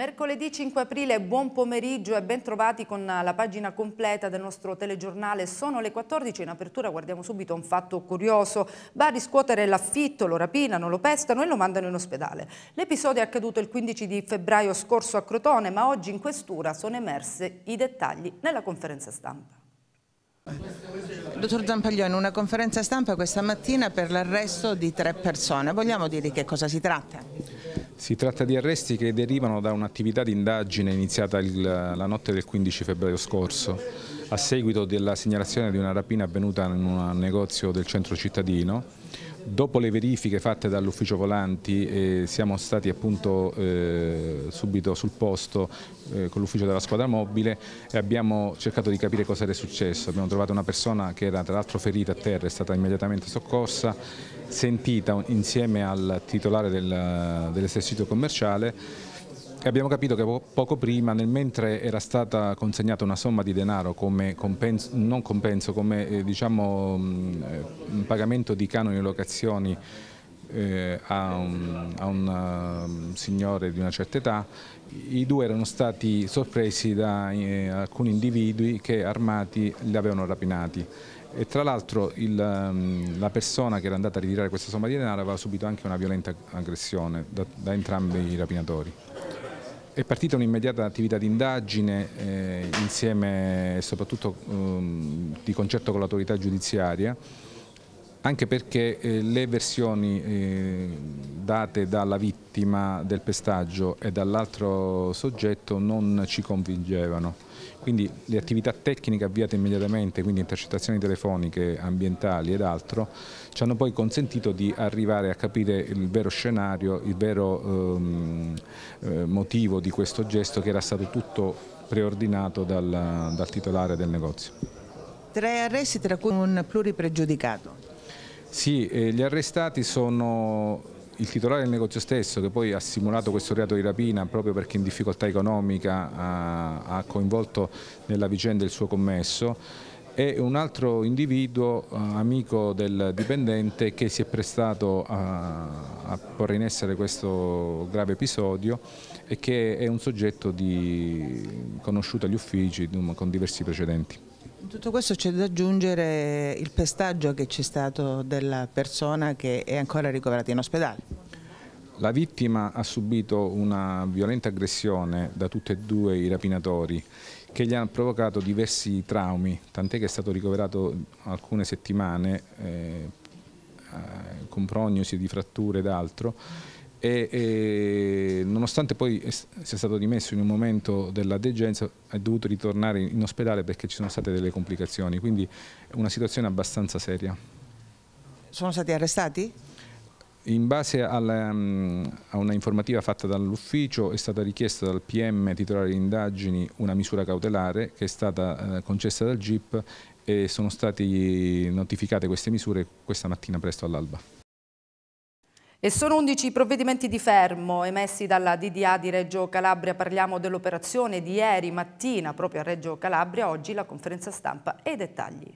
Mercoledì 5 aprile, buon pomeriggio e ben trovati con la pagina completa del nostro telegiornale. Sono le 14, in apertura guardiamo subito un fatto curioso. Va a riscuotere l'affitto, lo rapinano, lo pestano e lo mandano in ospedale. L'episodio è accaduto il 15 di febbraio scorso a Crotone, ma oggi in questura sono emerse i dettagli nella conferenza stampa. Dottor Zampaglione, una conferenza stampa questa mattina per l'arresto di tre persone. Vogliamo dire di che cosa si tratta? Si tratta di arresti che derivano da un'attività di indagine iniziata il, la notte del 15 febbraio scorso a seguito della segnalazione di una rapina avvenuta in un negozio del centro cittadino Dopo le verifiche fatte dall'ufficio volanti eh, siamo stati appunto eh, subito sul posto eh, con l'ufficio della squadra mobile e abbiamo cercato di capire cosa era successo. Abbiamo trovato una persona che era tra l'altro ferita a terra, è stata immediatamente soccorsa, sentita insieme al titolare del, dell'esercizio commerciale abbiamo capito che poco prima, nel mentre era stata consegnata una somma di denaro come compenso, non compenso, come eh, diciamo, mm, eh, pagamento di canoni e locazioni eh, a, un, a un uh, signore di una certa età, i due erano stati sorpresi da eh, alcuni individui che armati li avevano rapinati e tra l'altro um, la persona che era andata a ritirare questa somma di denaro aveva subito anche una violenta aggressione da, da entrambi i rapinatori. È partita un'immediata attività di indagine eh, insieme soprattutto um, di concerto con l'autorità giudiziaria anche perché eh, le versioni eh, date dalla vittima del pestaggio e dall'altro soggetto non ci convincevano. Quindi le attività tecniche avviate immediatamente, quindi intercettazioni telefoniche, ambientali ed altro, ci hanno poi consentito di arrivare a capire il vero scenario, il vero ehm, eh, motivo di questo gesto che era stato tutto preordinato dal, dal titolare del negozio. Tre arresti tra cui un pluripregiudicato. Sì, eh, gli arrestati sono il titolare del negozio stesso che poi ha simulato questo reato di rapina proprio perché in difficoltà economica ha, ha coinvolto nella vicenda il suo commesso e un altro individuo eh, amico del dipendente che si è prestato a, a, porre in essere questo grave episodio e che è un soggetto di, conosciuto agli uffici con diversi precedenti. In tutto questo c'è da aggiungere il pestaggio che c'è stato della persona che è ancora ricoverata in ospedale. La vittima ha subito una violenta aggressione da tutti e due i rapinatori che gli hanno provocato diversi traumi, tant'è che è stato ricoverato alcune settimane eh, con prognosi di fratture ed altro e, e, nonostante poi sia stato dimesso in un momento della degenza è dovuto ritornare in ospedale perché ci sono state delle complicazioni, quindi è una situazione abbastanza seria. Sono stati arrestati? In base alla, um, a una informativa fatta dall'ufficio è stata richiesta dal PM titolare di indagini una misura cautelare che è stata uh, concessa dal GIP e sono state notificate queste misure questa mattina presto all'alba. E sono 11 i provvedimenti di fermo emessi dalla DDA di Reggio Calabria. Parliamo dell'operazione di ieri mattina proprio a Reggio Calabria. Oggi la conferenza stampa e i dettagli.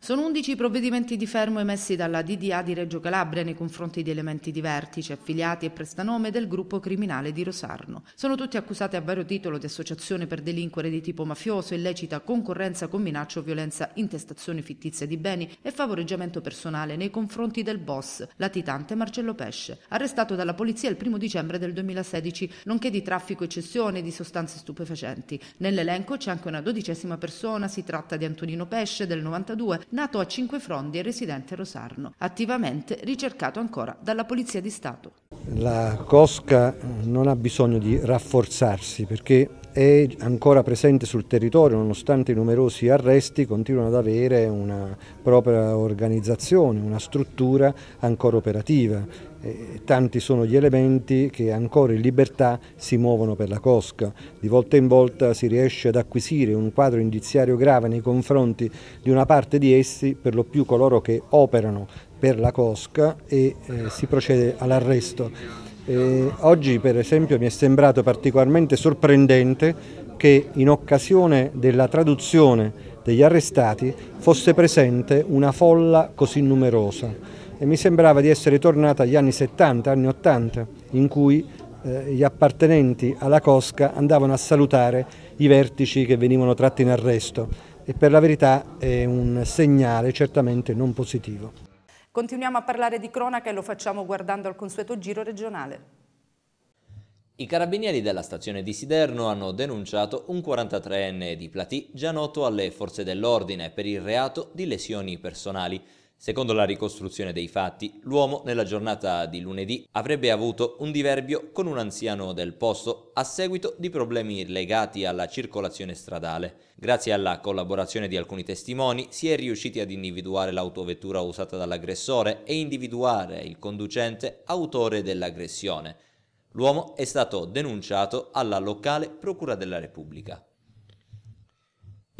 Sono 11 i provvedimenti di fermo emessi dalla DDA di Reggio Calabria nei confronti di elementi di vertice, affiliati e prestanome del gruppo criminale di Rosarno. Sono tutti accusati a vario titolo di associazione per delinquere di tipo mafioso, illecita concorrenza con minaccia o violenza, intestazione fittizia di beni e favoreggiamento personale nei confronti del boss, latitante Marcello Pesce, arrestato dalla polizia il primo dicembre del 2016, nonché di traffico e cessione di sostanze stupefacenti. Nell'elenco c'è anche una dodicesima persona, si tratta di Antonino Pesce del 92, nato a Cinquefrondi e residente Rosarno, attivamente ricercato ancora dalla Polizia di Stato. La Cosca non ha bisogno di rafforzarsi perché è ancora presente sul territorio nonostante i numerosi arresti continuano ad avere una propria organizzazione, una struttura ancora operativa eh, tanti sono gli elementi che ancora in libertà si muovono per la cosca. Di volta in volta si riesce ad acquisire un quadro indiziario grave nei confronti di una parte di essi, per lo più coloro che operano per la cosca e eh, si procede all'arresto. Eh, oggi per esempio mi è sembrato particolarmente sorprendente che in occasione della traduzione degli arrestati fosse presente una folla così numerosa e mi sembrava di essere tornata agli anni 70, anni 80, in cui eh, gli appartenenti alla Cosca andavano a salutare i vertici che venivano tratti in arresto e per la verità è un segnale certamente non positivo. Continuiamo a parlare di cronaca e lo facciamo guardando al consueto giro regionale. I carabinieri della stazione di Siderno hanno denunciato un 43enne di Platì già noto alle forze dell'ordine per il reato di lesioni personali. Secondo la ricostruzione dei fatti, l'uomo nella giornata di lunedì avrebbe avuto un diverbio con un anziano del posto a seguito di problemi legati alla circolazione stradale. Grazie alla collaborazione di alcuni testimoni si è riusciti ad individuare l'autovettura usata dall'aggressore e individuare il conducente autore dell'aggressione. L'uomo è stato denunciato alla locale Procura della Repubblica.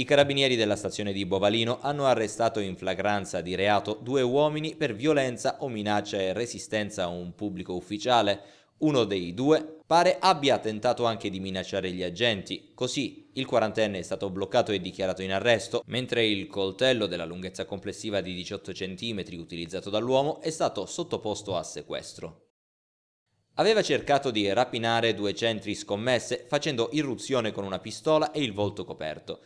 I carabinieri della stazione di Bovalino hanno arrestato in flagranza di reato due uomini per violenza o minaccia e resistenza a un pubblico ufficiale. Uno dei due pare abbia tentato anche di minacciare gli agenti, così il quarantenne è stato bloccato e dichiarato in arresto, mentre il coltello della lunghezza complessiva di 18 cm utilizzato dall'uomo è stato sottoposto a sequestro. Aveva cercato di rapinare due centri scommesse facendo irruzione con una pistola e il volto coperto.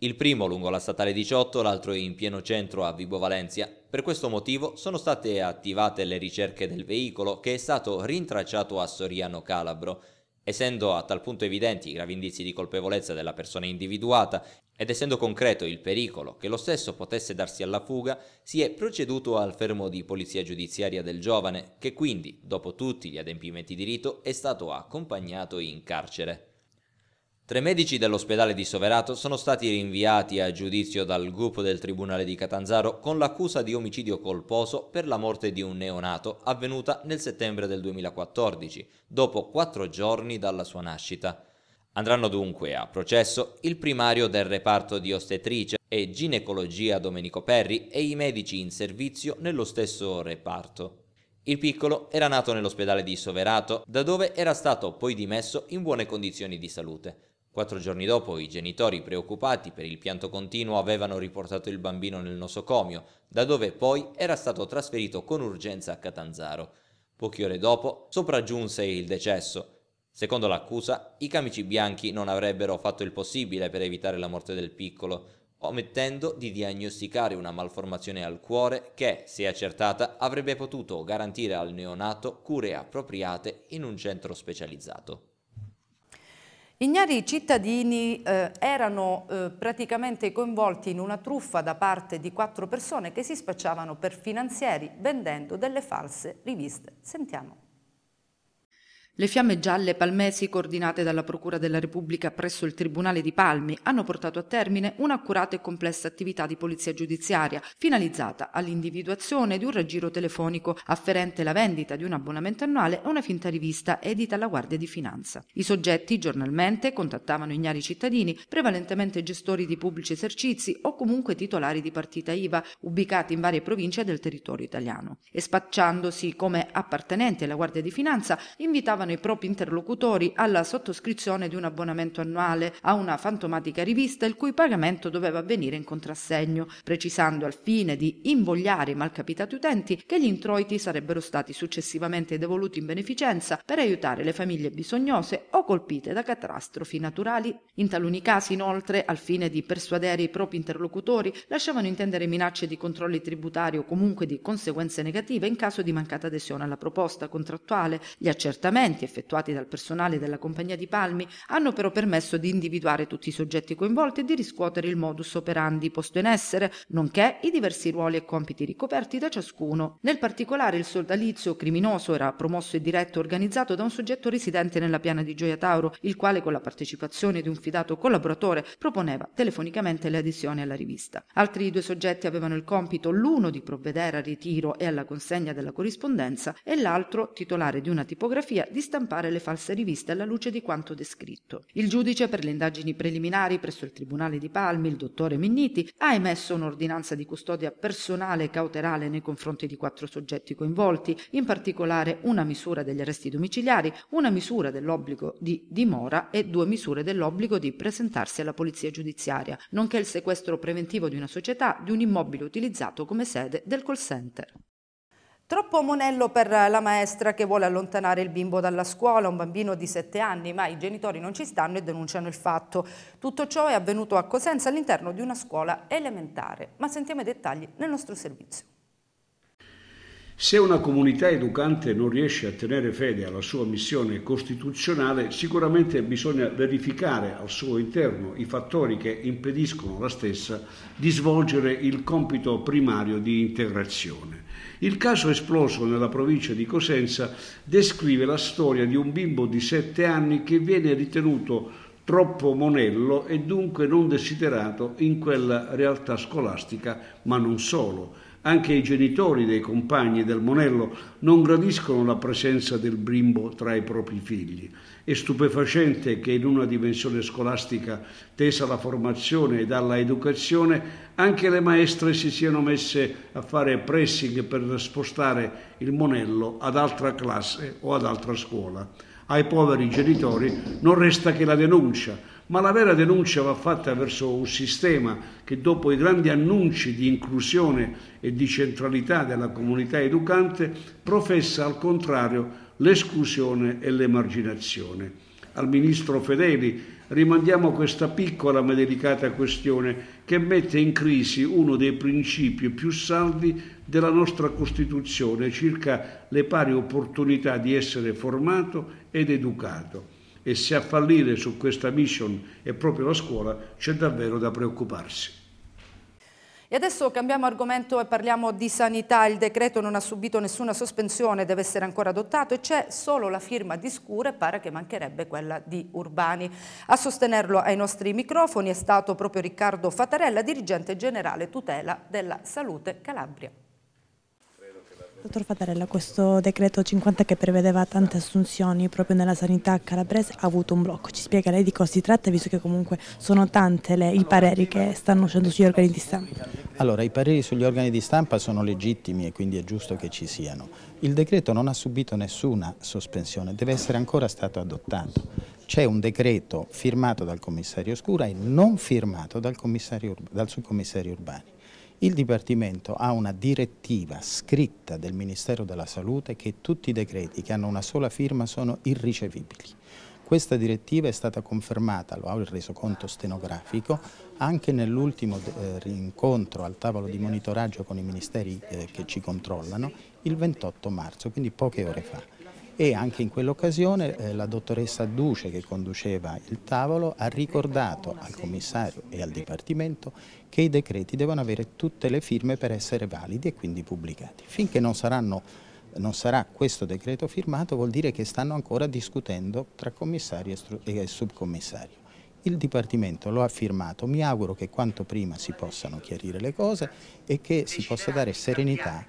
Il primo lungo la statale 18, l'altro in pieno centro a Vibo Valencia. Per questo motivo sono state attivate le ricerche del veicolo che è stato rintracciato a Soriano Calabro. Essendo a tal punto evidenti i gravi indizi di colpevolezza della persona individuata ed essendo concreto il pericolo che lo stesso potesse darsi alla fuga, si è proceduto al fermo di polizia giudiziaria del giovane, che quindi, dopo tutti gli adempimenti di rito, è stato accompagnato in carcere. Tre medici dell'ospedale di Soverato sono stati rinviati a giudizio dal gruppo del Tribunale di Catanzaro con l'accusa di omicidio colposo per la morte di un neonato avvenuta nel settembre del 2014, dopo quattro giorni dalla sua nascita. Andranno dunque a processo il primario del reparto di ostetricia e ginecologia Domenico Perri e i medici in servizio nello stesso reparto. Il piccolo era nato nell'ospedale di Soverato, da dove era stato poi dimesso in buone condizioni di salute. Quattro giorni dopo i genitori preoccupati per il pianto continuo avevano riportato il bambino nel nosocomio, da dove poi era stato trasferito con urgenza a Catanzaro. Poche ore dopo sopraggiunse il decesso. Secondo l'accusa, i camici bianchi non avrebbero fatto il possibile per evitare la morte del piccolo, omettendo di diagnosticare una malformazione al cuore che, se accertata, avrebbe potuto garantire al neonato cure appropriate in un centro specializzato. Ignari cittadini eh, erano eh, praticamente coinvolti in una truffa da parte di quattro persone che si spacciavano per finanzieri vendendo delle false riviste. Sentiamo. Le fiamme gialle palmesi coordinate dalla Procura della Repubblica presso il Tribunale di Palmi hanno portato a termine un'accurata e complessa attività di polizia giudiziaria finalizzata all'individuazione di un raggiro telefonico afferente la vendita di un abbonamento annuale a una finta rivista edita alla Guardia di Finanza. I soggetti giornalmente contattavano ignari cittadini, prevalentemente gestori di pubblici esercizi o comunque titolari di partita IVA ubicati in varie province del territorio italiano e spacciandosi come appartenenti alla Guardia di Finanza invitavano invitavano i propri interlocutori alla sottoscrizione di un abbonamento annuale a una fantomatica rivista il cui pagamento doveva avvenire in contrassegno, precisando al fine di invogliare i malcapitati utenti che gli introiti sarebbero stati successivamente devoluti in beneficenza per aiutare le famiglie bisognose o colpite da catastrofi naturali. In taluni casi, inoltre, al fine di persuadere i propri interlocutori, lasciavano intendere minacce di controlli tributari o comunque di conseguenze negative in caso di mancata adesione alla proposta contrattuale, gli accertamenti accertamenti effettuati dal personale della compagnia di Palmi hanno però permesso di individuare tutti i soggetti coinvolti e di riscuotere il modus operandi posto in essere, nonché i diversi ruoli e compiti ricoperti da ciascuno. Nel particolare il sodalizio criminoso era promosso e diretto organizzato da un soggetto residente nella piana di Gioia Tauro, il quale con la partecipazione di un fidato collaboratore proponeva telefonicamente le adesioni alla rivista. Altri due soggetti avevano il compito l'uno di provvedere al ritiro e alla consegna della corrispondenza e l'altro titolare di una tipografia di stampare le false riviste alla luce di quanto descritto. Il giudice per le indagini preliminari presso il Tribunale di Palmi, il dottore Minniti, ha emesso un'ordinanza di custodia personale e cautelare nei confronti di quattro soggetti coinvolti, in particolare una misura degli arresti domiciliari, una misura dell'obbligo di dimora e due misure dell'obbligo di presentarsi alla polizia giudiziaria, nonché il sequestro preventivo di una società di un immobile utilizzato come sede del call center. Troppo monello per la maestra che vuole allontanare il bimbo dalla scuola, un bambino di 7 anni, ma i genitori non ci stanno e denunciano il fatto. Tutto ciò è avvenuto a Cosenza all'interno di una scuola elementare. Ma sentiamo i dettagli nel nostro servizio. Se una comunità educante non riesce a tenere fede alla sua missione costituzionale, sicuramente bisogna verificare al suo interno i fattori che impediscono la stessa di svolgere il compito primario di integrazione. Il caso esploso nella provincia di Cosenza descrive la storia di un bimbo di sette anni che viene ritenuto troppo monello e dunque non desiderato in quella realtà scolastica, ma non solo anche i genitori dei compagni del Monello non gradiscono la presenza del bimbo tra i propri figli. È stupefacente che in una dimensione scolastica tesa alla formazione ed alla educazione anche le maestre si siano messe a fare pressing per spostare il Monello ad altra classe o ad altra scuola. Ai poveri genitori non resta che la denuncia, ma la vera denuncia va fatta verso un sistema che dopo i grandi annunci di inclusione e di centralità della comunità educante professa al contrario l'esclusione e l'emarginazione. Al ministro Fedeli rimandiamo questa piccola ma delicata questione che mette in crisi uno dei principi più saldi della nostra Costituzione circa le pari opportunità di essere formato ed educato e se a fallire su questa mission è proprio la scuola, c'è davvero da preoccuparsi. E adesso cambiamo argomento e parliamo di sanità. Il decreto non ha subito nessuna sospensione, deve essere ancora adottato e c'è solo la firma di Scura e pare che mancherebbe quella di Urbani. A sostenerlo ai nostri microfoni è stato proprio Riccardo Fatarella, dirigente generale tutela della salute Calabria. Dottor Fatarella, questo decreto 50 che prevedeva tante assunzioni proprio nella sanità calabrese ha avuto un blocco. Ci spiega lei di cosa si tratta, visto che comunque sono tante le, i pareri che stanno uscendo sugli organi di stampa? Allora, i pareri sugli organi di stampa sono legittimi e quindi è giusto che ci siano. Il decreto non ha subito nessuna sospensione, deve essere ancora stato adottato. C'è un decreto firmato dal commissario Scura e non firmato dal, dal subcommissario Urbani. Il Dipartimento ha una direttiva scritta del Ministero della Salute che tutti i decreti che hanno una sola firma sono irricevibili. Questa direttiva è stata confermata, lo ha il resoconto stenografico, anche nell'ultimo eh, rincontro al tavolo di monitoraggio con i ministeri eh, che ci controllano il 28 marzo, quindi poche ore fa e anche in quell'occasione eh, la dottoressa Duce che conduceva il tavolo ha ricordato al commissario e al Dipartimento che i decreti devono avere tutte le firme per essere validi e quindi pubblicati. Finché non, saranno, non sarà questo decreto firmato vuol dire che stanno ancora discutendo tra commissario e subcommissario il Dipartimento lo ha firmato, mi auguro che quanto prima si possano chiarire le cose e che si possa dare serenità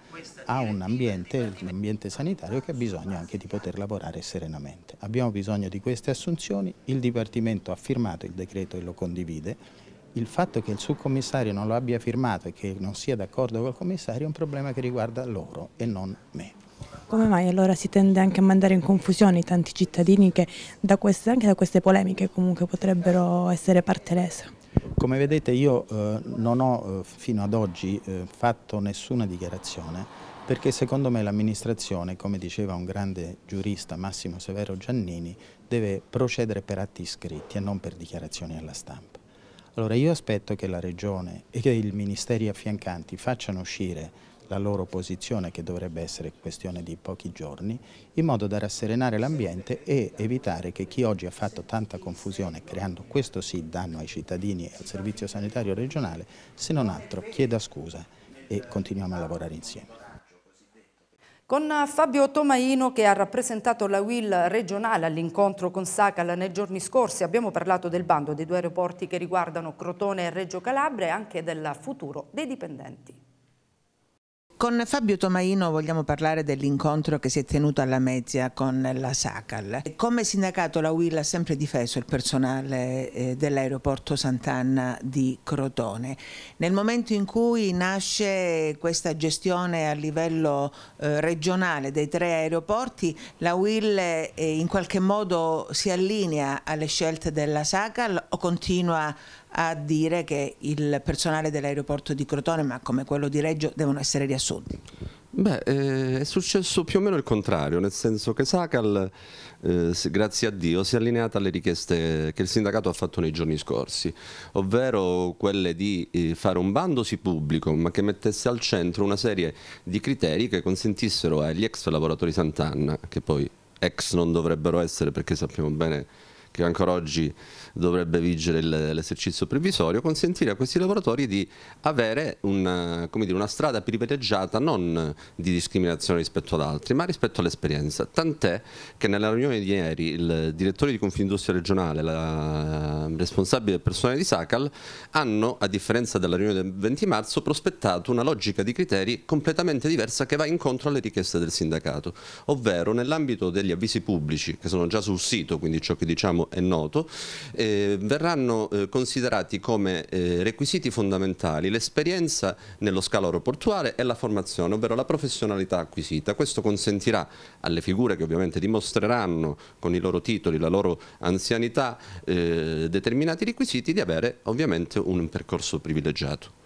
a un ambiente, l'ambiente sanitario che ha bisogno anche di poter lavorare serenamente. Abbiamo bisogno di queste assunzioni, il Dipartimento ha firmato il decreto e lo condivide, il fatto che il subcommissario non lo abbia firmato e che non sia d'accordo col commissario è un problema che riguarda loro e non me. Come mai allora si tende anche a mandare in confusione i tanti cittadini che da queste, anche da queste polemiche comunque potrebbero essere parte lesa? Come vedete io eh, non ho eh, fino ad oggi eh, fatto nessuna dichiarazione perché secondo me l'amministrazione, come diceva un grande giurista Massimo Severo Giannini, deve procedere per atti scritti e non per dichiarazioni alla stampa. Allora io aspetto che la Regione e che i ministeri affiancanti facciano uscire la loro posizione che dovrebbe essere questione di pochi giorni, in modo da rasserenare l'ambiente e evitare che chi oggi ha fatto tanta confusione creando questo sì danno ai cittadini e al servizio sanitario regionale, se non altro chieda scusa e continuiamo a lavorare insieme. Con Fabio Tomaino che ha rappresentato la WIL regionale all'incontro con Sacal nei giorni scorsi abbiamo parlato del bando dei due aeroporti che riguardano Crotone e Reggio Calabria e anche del futuro dei dipendenti. Con Fabio Tomaino vogliamo parlare dell'incontro che si è tenuto alla Mezzia con la Sacal. Come sindacato la UIL ha sempre difeso il personale eh, dell'aeroporto Sant'Anna di Crotone. Nel momento in cui nasce questa gestione a livello eh, regionale dei tre aeroporti, la UIL eh, in qualche modo si allinea alle scelte della Sacal o continua a dire che il personale dell'aeroporto di Crotone, ma come quello di Reggio, devono essere riassunti. Beh, eh, è successo più o meno il contrario, nel senso che Sakal, eh, grazie a Dio, si è allineata alle richieste che il sindacato ha fatto nei giorni scorsi, ovvero quelle di eh, fare un bando sì pubblico, ma che mettesse al centro una serie di criteri che consentissero agli ex lavoratori Sant'Anna, che poi ex non dovrebbero essere perché sappiamo bene che ancora oggi dovrebbe vigere l'esercizio previsorio, consentire a questi lavoratori di avere una, dire, una, strada privilegiata non di discriminazione rispetto ad altri, ma rispetto all'esperienza. Tant'è che nella riunione di ieri il direttore di Confindustria regionale, la responsabile del personale di Sacal, hanno, a differenza della riunione del 20 marzo, prospettato una logica di criteri completamente diversa che va incontro alle richieste del sindacato, ovvero nell'ambito degli avvisi pubblici, che sono già sul sito, quindi ciò che diciamo è noto, eh, verranno eh, considerati come eh, requisiti fondamentali l'esperienza nello scalo aeroportuale e la formazione, ovvero la professionalità acquisita. Questo consentirà alle figure che ovviamente dimostreranno con i loro titoli, la loro anzianità, eh, determinati requisiti di avere ovviamente un percorso privilegiato.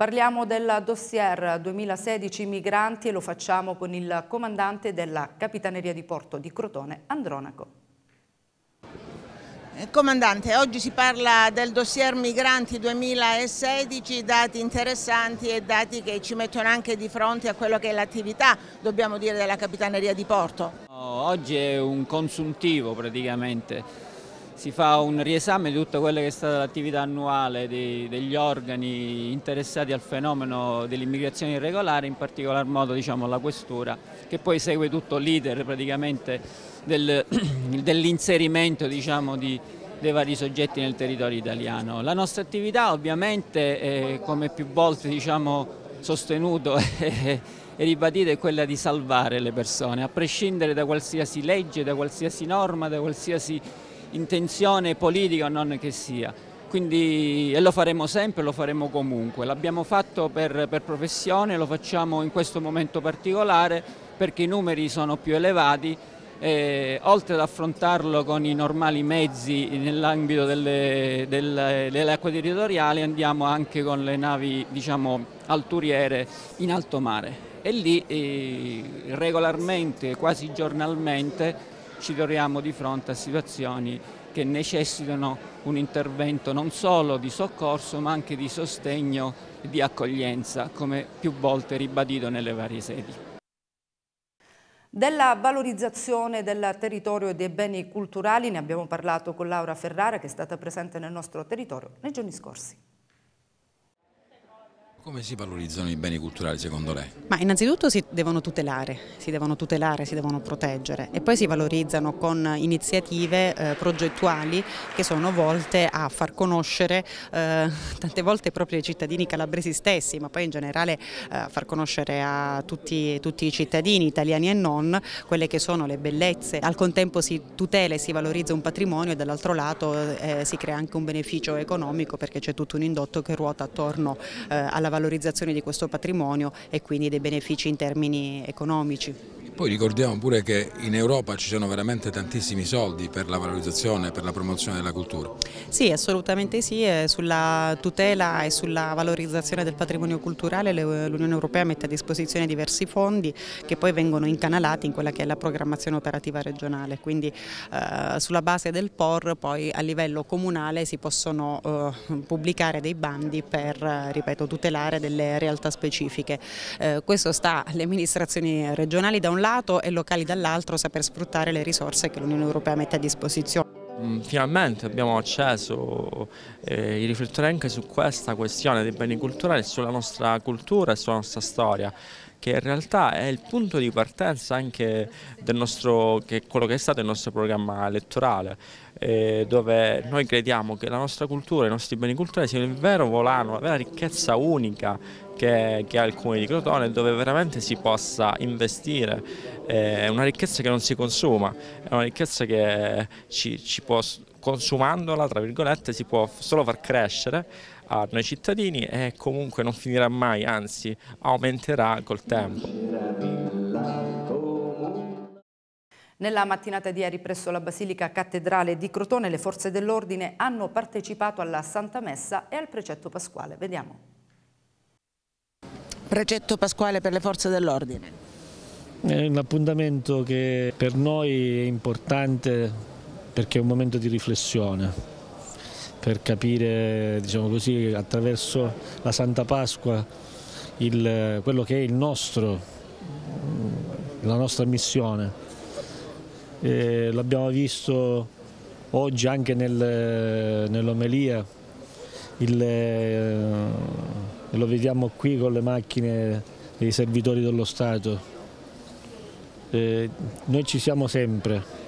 Parliamo del dossier 2016 migranti e lo facciamo con il comandante della Capitaneria di Porto di Crotone, Andronaco. Comandante, oggi si parla del dossier migranti 2016, dati interessanti e dati che ci mettono anche di fronte a quello che è l'attività, dobbiamo dire, della Capitaneria di Porto. Oggi è un consuntivo praticamente, si fa un riesame di tutta quella che è stata l'attività annuale dei, degli organi interessati al fenomeno dell'immigrazione irregolare, in particolar modo diciamo, la questura, che poi segue tutto l'iter praticamente del, dell'inserimento diciamo, di, dei vari soggetti nel territorio italiano. La nostra attività ovviamente, eh, come più volte diciamo, sostenuto e ribadito, è quella di salvare le persone, a prescindere da qualsiasi legge, da qualsiasi norma, da qualsiasi intenzione politica o non che sia. Quindi, e lo faremo sempre, lo faremo comunque. L'abbiamo fatto per, per professione, lo facciamo in questo momento particolare perché i numeri sono più elevati eh, oltre ad affrontarlo con i normali mezzi nell'ambito delle, delle, delle, acque territoriali andiamo anche con le navi diciamo, alturiere in alto mare. E lì eh, regolarmente, quasi giornalmente ci troviamo di fronte a situazioni che necessitano un intervento non solo di soccorso ma anche di sostegno e di accoglienza come più volte ribadito nelle varie sedi della valorizzazione del territorio e dei beni culturali. Ne abbiamo parlato con Laura Ferrara che è stata presente nel nostro territorio nei giorni scorsi. Come si valorizzano i beni culturali secondo lei? Ma innanzitutto si devono tutelare, si devono tutelare, si devono proteggere e poi si valorizzano con iniziative eh, progettuali che sono volte a far conoscere eh, tante volte proprio i cittadini calabresi stessi, ma poi in generale eh, a far conoscere a tutti, tutti, i cittadini italiani e non quelle che sono le bellezze. Al contempo si tutela e si valorizza un patrimonio e dall'altro lato eh, si crea anche un beneficio economico perché c'è tutto un indotto che ruota attorno eh, alla valorizzazione di questo patrimonio e quindi dei benefici in termini economici. Poi ricordiamo pure che in Europa ci sono veramente tantissimi soldi per la valorizzazione per la promozione della cultura. Sì, assolutamente sì, sulla tutela e sulla valorizzazione del patrimonio culturale l'Unione Europea mette a disposizione diversi fondi che poi vengono incanalati in quella che è la programmazione operativa regionale, quindi eh, sulla base del POR poi a livello comunale si possono eh, pubblicare dei bandi per, ripeto, tutelare delle realtà specifiche. Eh, questo sta alle amministrazioni regionali da un lato lato e locali dall'altro saper sfruttare le risorse che l'Unione Europea mette a disposizione. Mm, finalmente abbiamo acceso eh, i riflettori anche su questa questione dei beni culturali, sulla nostra cultura e sulla nostra storia che in realtà è il punto di partenza anche del nostro, che quello che è stato il nostro programma elettorale, eh, dove noi crediamo che la nostra cultura, i nostri beni culturali siano il vero volano, la vera ricchezza unica che, che comune di Crotone, dove veramente si possa investire. È una ricchezza che non si consuma, è una ricchezza che ci, ci può, consumandola, tra virgolette, si può solo far crescere a noi cittadini e comunque non finirà mai, anzi aumenterà col tempo. Nella mattinata di ieri presso la Basilica Cattedrale di Crotone le forze dell'ordine hanno partecipato alla Santa Messa e al precetto pasquale. Vediamo. Precetto pasquale per le forze dell'ordine. È un appuntamento che per noi è importante perché è un momento di riflessione, per capire diciamo così, attraverso la Santa Pasqua il, quello che è il nostro, la nostra missione. L'abbiamo visto oggi anche nel, nell'omelia, lo vediamo qui con le macchine dei servitori dello Stato. Eh, noi ci siamo sempre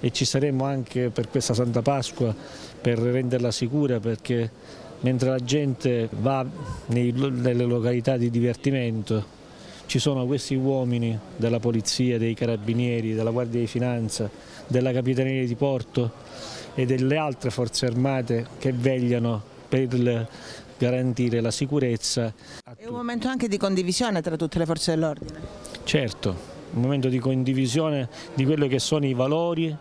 e ci saremo anche per questa Santa Pasqua per renderla sicura perché mentre la gente va nei, nelle località di divertimento ci sono questi uomini della polizia, dei carabinieri, della Guardia di Finanza, della Capitaneria di Porto e delle altre forze armate che vegliano per garantire la sicurezza. È un momento anche di condivisione tra tutte le forze dell'ordine. Certo, un momento di condivisione di quelli che sono i valori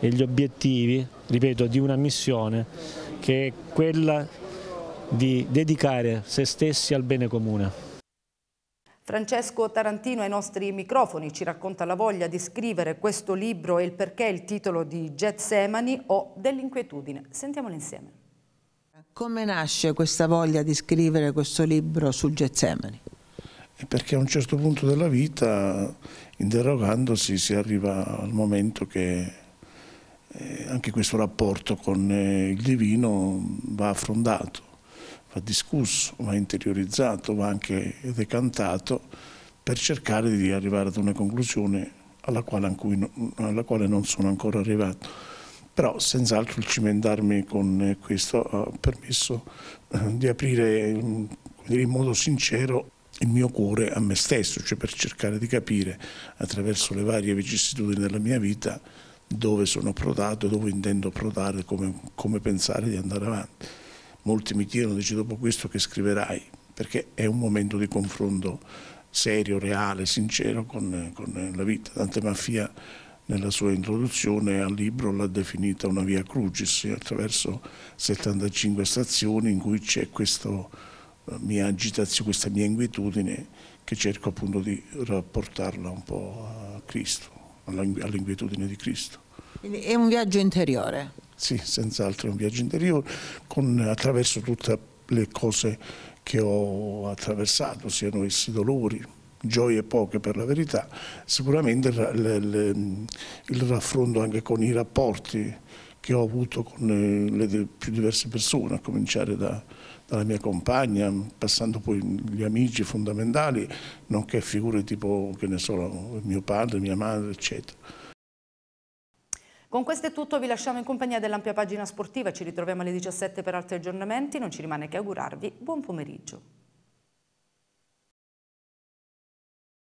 e gli obiettivi, ripeto, di una missione che è quella di dedicare se stessi al bene comune. Francesco Tarantino ai nostri microfoni ci racconta la voglia di scrivere questo libro e il perché il titolo di Getsemani o dell'inquietudine. Sentiamolo insieme. Come nasce questa voglia di scrivere questo libro sul Getsemani? perché a un certo punto della vita, interrogandosi, si arriva al momento che eh, anche questo rapporto con eh, il divino va affrontato, va discusso, va interiorizzato, va anche decantato per cercare di arrivare ad una conclusione alla quale, alla quale non sono ancora arrivato. Però senz'altro il cimentarmi con eh, questo ha permesso di aprire in modo sincero il mio cuore a me stesso, cioè per cercare di capire attraverso le varie vicissitudini della mia vita dove sono approdato, dove intendo approdare, come, come pensare di andare avanti. Molti mi chiedono, dici dopo questo che scriverai, perché è un momento di confronto serio, reale, sincero con, con la vita. Dante Maffia nella sua introduzione al libro l'ha definita una via crucis attraverso 75 stazioni in cui c'è questo mia agitazione, questa mia inquietudine che cerco appunto di rapportarla un po' a Cristo, all'inquietudine di Cristo. Quindi è un viaggio interiore? Sì, senz'altro è un viaggio interiore, con, attraverso tutte le cose che ho attraversato, siano essi dolori, gioie poche per la verità, sicuramente il, il, raffronto anche con i rapporti che ho avuto con eh, le più diverse persone, a cominciare da, dalla mia compagna, passando poi gli amici fondamentali, nonché figure tipo, che ne so, mio padre, mia madre, eccetera. Con questo è tutto, vi lasciamo in compagnia dell'ampia pagina sportiva, ci ritroviamo alle 17 per altri aggiornamenti, non ci rimane che augurarvi buon pomeriggio.